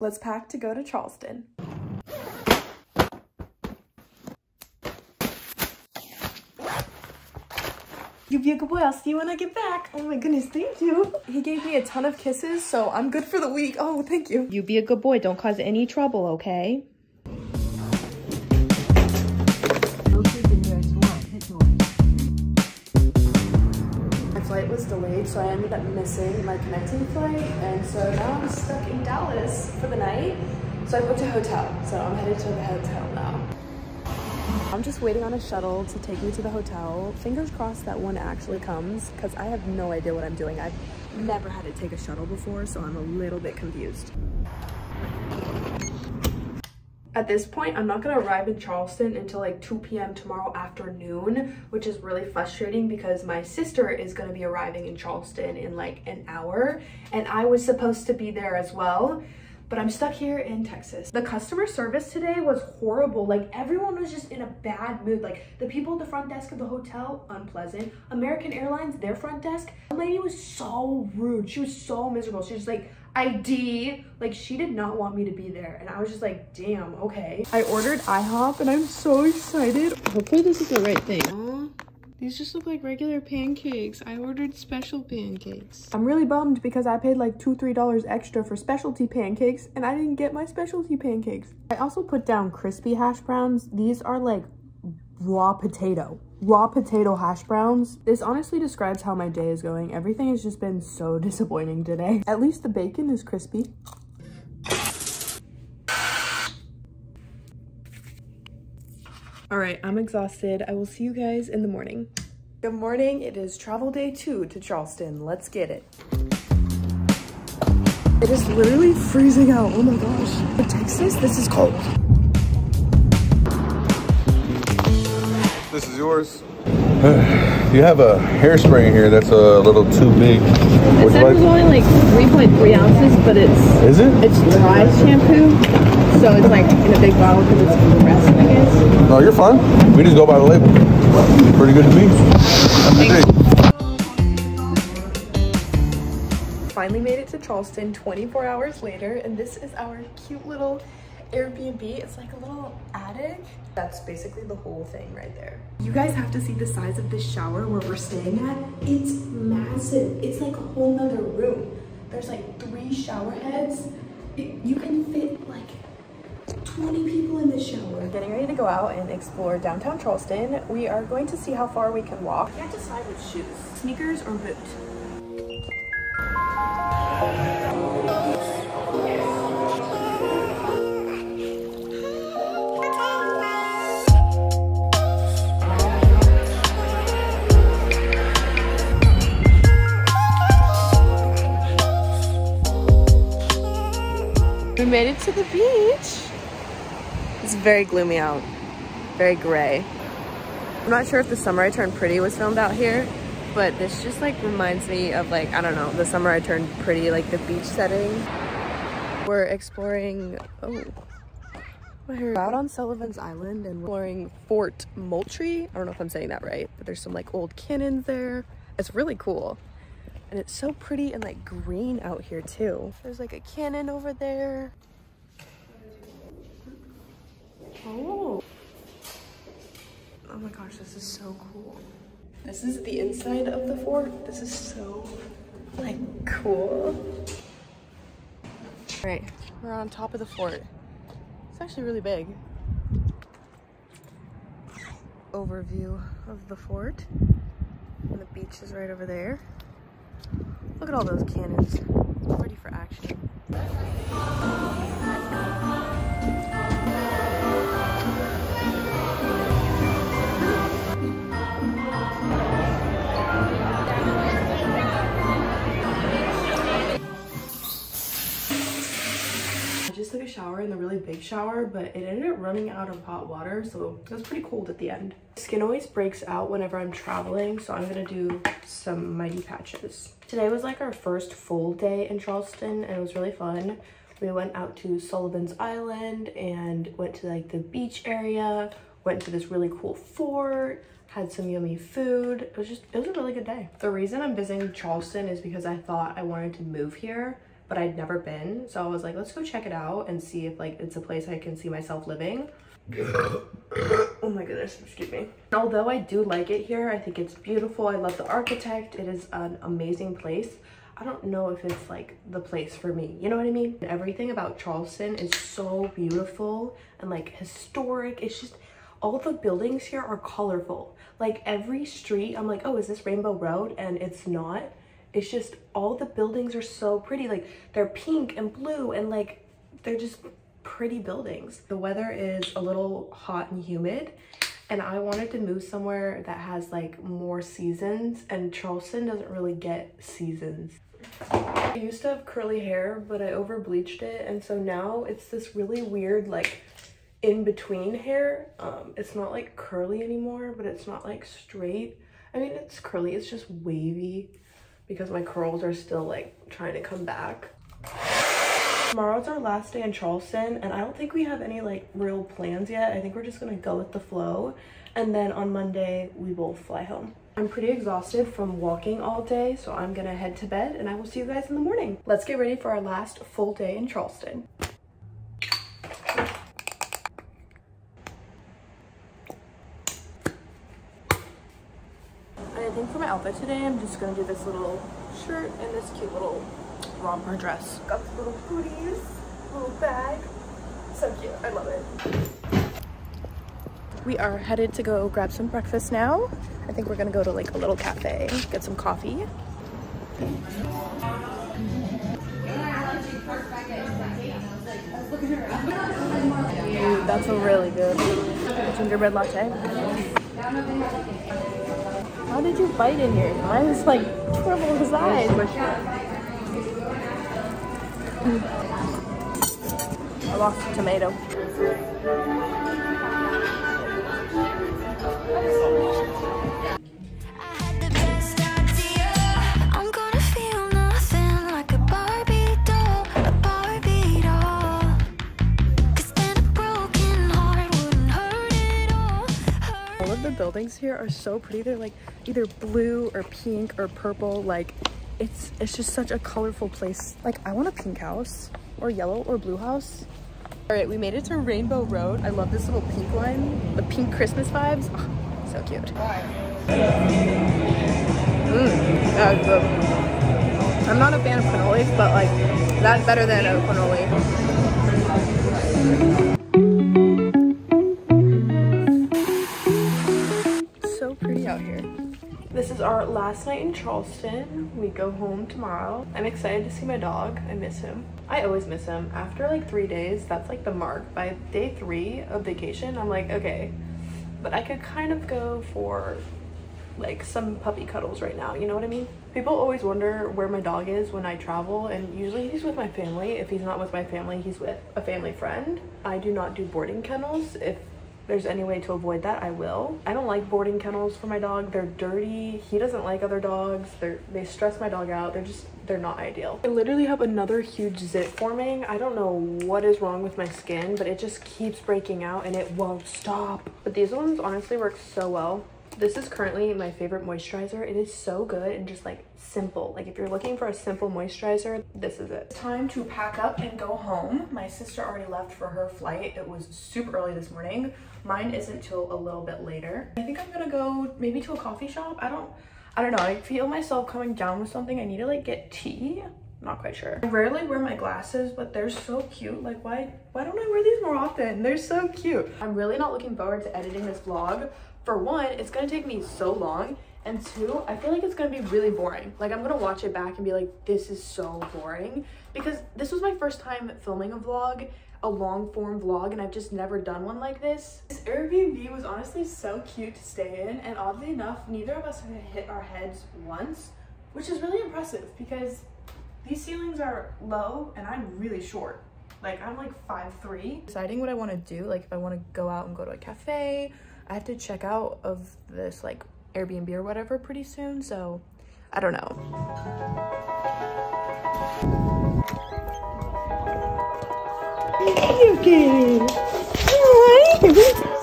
Let's pack to go to Charleston. You be a good boy. I'll see you when I get back. Oh my goodness, thank you. He gave me a ton of kisses, so I'm good for the week. Oh, thank you. You be a good boy. Don't cause any trouble, okay? Was delayed, so I ended up missing my connecting flight, and so now I'm stuck in Dallas for the night. So I booked a hotel, so I'm headed to the hotel now. I'm just waiting on a shuttle to take me to the hotel. Fingers crossed that one actually comes, because I have no idea what I'm doing. I've never had to take a shuttle before, so I'm a little bit confused. At this point, I'm not gonna arrive in Charleston until like 2 p.m. tomorrow afternoon, which is really frustrating because my sister is gonna be arriving in Charleston in like an hour, and I was supposed to be there as well but I'm stuck here in Texas. The customer service today was horrible. Like everyone was just in a bad mood. Like the people at the front desk of the hotel, unpleasant. American Airlines, their front desk, the lady was so rude. She was so miserable. She was like, ID. Like she did not want me to be there. And I was just like, damn, okay. I ordered IHOP and I'm so excited. Hopefully this is the right thing. These just look like regular pancakes. I ordered special pancakes. I'm really bummed because I paid like two, three dollars extra for specialty pancakes and I didn't get my specialty pancakes. I also put down crispy hash browns. These are like raw potato. Raw potato hash browns. This honestly describes how my day is going. Everything has just been so disappointing today. At least the bacon is crispy. All right, I'm exhausted. I will see you guys in the morning. Good morning. It is travel day two to Charleston. Let's get it. It is literally freezing out. Oh my gosh. In Texas, this is cold. This is yours. you have a hairspray in here that's a little too big. It Would you said it was only like 3.3 ounces, but it's Is it? it's dry shampoo, so it's like in a big bottle because it's compressed, I guess. No, you're fine. We just go by the label. Pretty good to me. Have a good. Finally made it to Charleston 24 hours later, and this is our cute little Airbnb. It's like a little attic. That's basically the whole thing right there. You guys have to see the size of this shower where we're staying at. It's massive. It's like a whole nother room. There's like three shower heads. It- you can fit like 20 people in the shower. Getting ready to go out and explore downtown Charleston. We are going to see how far we can walk. You have to decide which shoes, sneakers or boots. We made it to the beach. It's very gloomy out, very gray. I'm not sure if the summer I turned pretty was filmed out here, but this just like reminds me of like, I don't know, the summer I turned pretty, like the beach setting. We're exploring, oh, we're out on Sullivan's Island and we're exploring Fort Moultrie. I don't know if I'm saying that right, but there's some like old cannons there. It's really cool. And it's so pretty and like green out here too. There's like a cannon over there. Oh. Oh my gosh, this is so cool. This is the inside of the fort. This is so like cool. All right, we're on top of the fort. It's actually really big. Overview of the fort. And the beach is right over there. Look at all those cannons, ready for action. Shower in the really big shower, but it ended up running out of hot water, so it was pretty cold at the end. Skin always breaks out whenever I'm traveling, so I'm gonna do some mighty patches. Today was like our first full day in Charleston, and it was really fun. We went out to Sullivan's Island and went to like the beach area, went to this really cool fort, had some yummy food. It was just, it was a really good day. The reason I'm visiting Charleston is because I thought I wanted to move here but I'd never been. So I was like, let's go check it out and see if like it's a place I can see myself living. oh my goodness, excuse me. Although I do like it here, I think it's beautiful. I love the architect. It is an amazing place. I don't know if it's like the place for me. You know what I mean? Everything about Charleston is so beautiful and like historic. It's just all the buildings here are colorful. Like every street, I'm like, oh, is this Rainbow Row? And it's not. It's just all the buildings are so pretty. Like they're pink and blue and like they're just pretty buildings. The weather is a little hot and humid and I wanted to move somewhere that has like more seasons and Charleston doesn't really get seasons. I used to have curly hair, but I over bleached it. And so now it's this really weird, like in between hair. Um, it's not like curly anymore, but it's not like straight. I mean, it's curly, it's just wavy because my curls are still like trying to come back. Tomorrow's our last day in Charleston and I don't think we have any like real plans yet. I think we're just gonna go with the flow. And then on Monday, we will fly home. I'm pretty exhausted from walking all day, so I'm gonna head to bed and I will see you guys in the morning. Let's get ready for our last full day in Charleston. I think for my outfit today, I'm just gonna do this little shirt and this cute little romper dress. Got the little booties, little bag. So cute, I love it. We are headed to go grab some breakfast now. I think we're gonna go to like a little cafe, get some coffee. Ooh, that's a really good gingerbread latte. How did you bite in here? Mine is like triple the size. I lost a tomato. Here are so pretty. They're like either blue or pink or purple. Like it's it's just such a colorful place. Like I want a pink house or yellow or blue house. All right, we made it to Rainbow Row. I love this little pink one, the pink Christmas vibes. Oh, so cute. Mm, uh, that's good. I'm not a fan of cannolis, but like that's better than a cannoli. Last night in Charleston. We go home tomorrow. I'm excited to see my dog. I miss him. I always miss him. After like three days, that's like the mark. By day three of vacation, I'm like, okay, but I could kind of go for like some puppy cuddles right now. You know what I mean? People always wonder where my dog is when I travel and usually he's with my family. If he's not with my family, he's with a family friend. I do not do boarding kennels. If there's any way to avoid that, I will. I don't like boarding kennels for my dog. They're dirty. He doesn't like other dogs. They're, they stress my dog out. They're just, they're not ideal. I literally have another huge zit forming. I don't know what is wrong with my skin, but it just keeps breaking out and it won't stop. But these ones honestly work so well. This is currently my favorite moisturizer. It is so good and just like simple. Like if you're looking for a simple moisturizer, this is it. Time to pack up and go home. My sister already left for her flight. It was super early this morning. Mine isn't till a little bit later. I think I'm gonna go maybe to a coffee shop. I don't, I don't know. I feel myself coming down with something. I need to like get tea. Not quite sure. I rarely wear my glasses, but they're so cute. Like why, why don't I wear these more often? They're so cute. I'm really not looking forward to editing this vlog for one, it's gonna take me so long. And two, I feel like it's gonna be really boring. Like I'm gonna watch it back and be like, this is so boring. Because this was my first time filming a vlog, a long form vlog, and I've just never done one like this. This Airbnb was honestly so cute to stay in. And oddly enough, neither of us hit our heads once, which is really impressive because these ceilings are low and I'm really short. Like I'm like five three. Deciding what I want to do, like if I want to go out and go to a cafe, I have to check out of this like Airbnb or whatever pretty soon. So I don't know. Okay. Hi.